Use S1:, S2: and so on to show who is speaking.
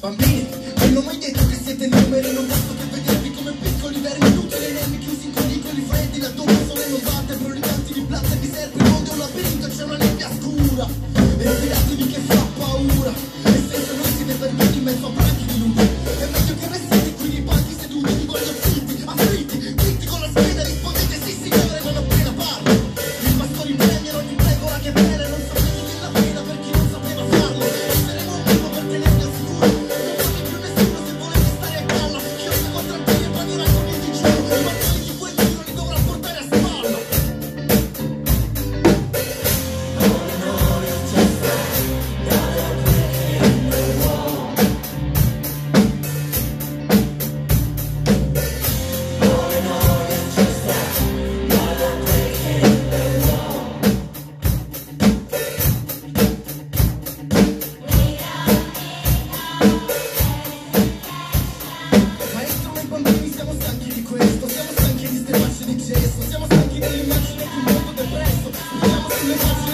S1: Bambini, non ho mai detto che siete numeri Non posso che vedervi come piccoli vermi Tutte le nemi chiusi in colicoli freddi Da Laddove sono innovate, prolicanti di plaza e di serpi Il mondo è un labirinto, c'è una nebbia scura. E Respiratevi che fa paura. E se non siete fermati in mezzo a branchi di lume È meglio che restate qui nei banchi seduti Vi voglio zitti, afflitti, zitti con la sfida Rispondete sì signore, non appena parlo Il pastore in pastori premiano, ti prego, la che bella Siamo stanchi di questo, siamo stanchi di ste facce di cesso Siamo stanchi delle macchine di un depresso. Speriamo sulle facce